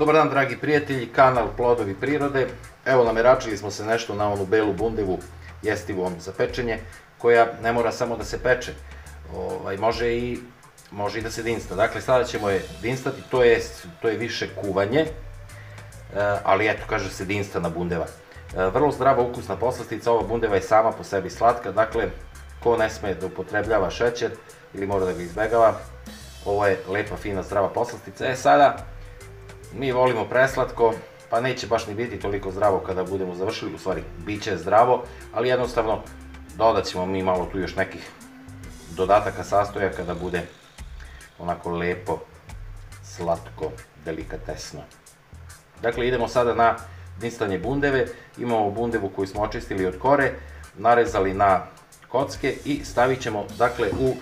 Dobar dan, dragi prijatelji, kanal Plodovi prirode. Evo, nameračili smo se nešto na onu belu bundevu jestivom za pečenje, koja ne mora samo da se peče, ovaj, može i može i da se dinsta. Dakle, sada ćemo je dinstati, to je, to je više kuvanje, e, ali eto, kaže se dinstana bundeva. E, vrlo zdrava ukusna poslastica, ova bundeva je sama po sebi slatka, dakle, ko ne sme da upotrebljava šećer ili mora da ga izbegava, ovo je lepa, fina, zdrava poslastica. E sada, mi volimo preslatko, pa neće baš ni biti toliko zdravo kada budemo završili, u stvari, bit će zdravo, ali jednostavno dodat ćemo mi malo tu još nekih dodataka sastojaka da bude onako lepo, slatko, delikatesno. Dakle, idemo sada na dinstanje bundeve. Imamo bundevu koju smo očistili od kore, narezali na kocke i stavit ćemo, dakle, u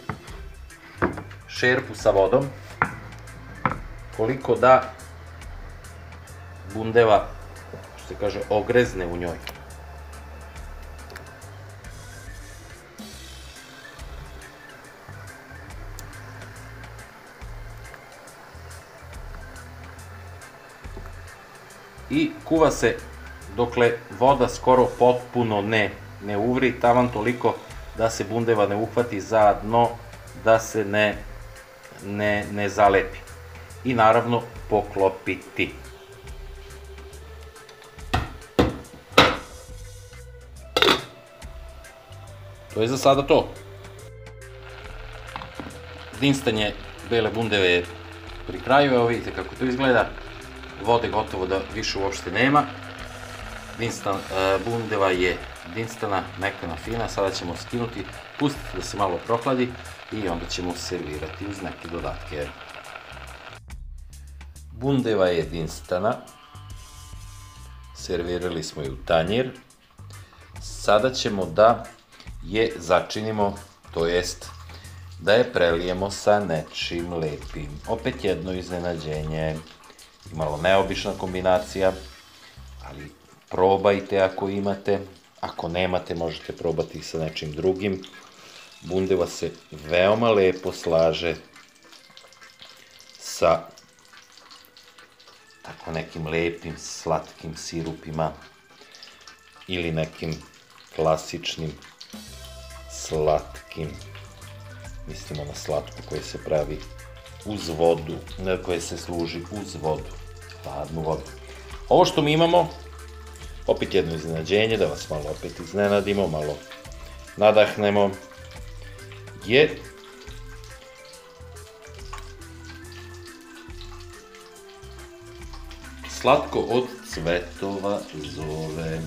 šerpu sa vodom, koliko da bundeva, što se kaže, ogrezne u njoj. I kuva se dokle voda skoro potpuno ne, ne uvri, taman toliko da se bundeva ne uhvati za dno, da se ne, ne, ne zalepi. I naravno poklopiti. To je za sada to. Dinstanje bele bundeve je pri kraju, evo vidite kako to izgleda. Vode gotovo da više uopšte nema. Dinstan, e, bundeva je dinstana, mekana, fina, sada ćemo skinuti, pustiti da se malo prohladi i onda ćemo servirati uz neke dodatke. Bundeva je dinstana, servirali smo je u tanjir. Sada ćemo da je začinimo, to jest da je prelijemo sa nečim lepim. Opet jedno iznenađenje, malo neobična kombinacija, ali probajte ako imate, ako nemate možete probati sa nečim drugim. Bundeva se veoma lepo slaže sa tako nekim lepim slatkim sirupima ili nekim klasičnim slatkim, mislimo na slatko koje se pravi uz vodu, koje se služi uz vodu, hladnu vodu. Ovo što mi imamo, opet jedno iznenađenje, da vas malo opet iznenadimo, malo nadahnemo, je slatko od cvetova zove.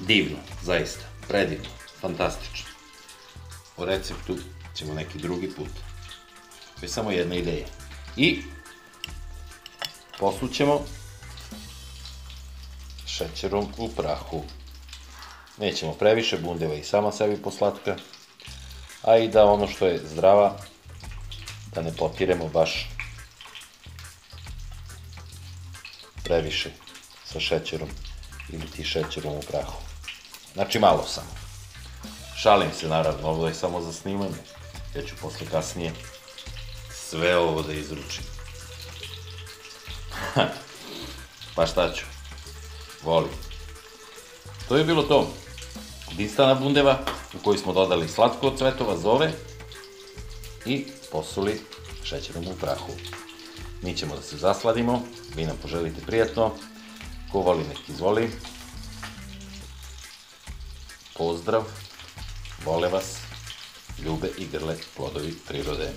Divno, zaista, predivno, fantastično. O receptu ćemo neki drugi put. To je samo jedna ideja. I poslućemo šećerom u prahu. Nećemo previše, bundeva i sama sebi poslatka, a i da ono što je zdrava, da ne potiremo baš previše sa šećerom ili ti šećerom u prahu. Znači malo samo. Šalim se naravno, ovo je samo za snimanje. Ja ću posle kasnije sve ovo da izručim. pa šta ću? Volim. To je bilo to. Distana bundeva u kojoj smo dodali slatko od cvetova zove i posuli šećerom u prahu. Mi ćemo da se zasladimo, vi nam poželite prijatno, ko voli nek izvoli. Pozdrav, vole vas, ljube i grle plodovi prirode.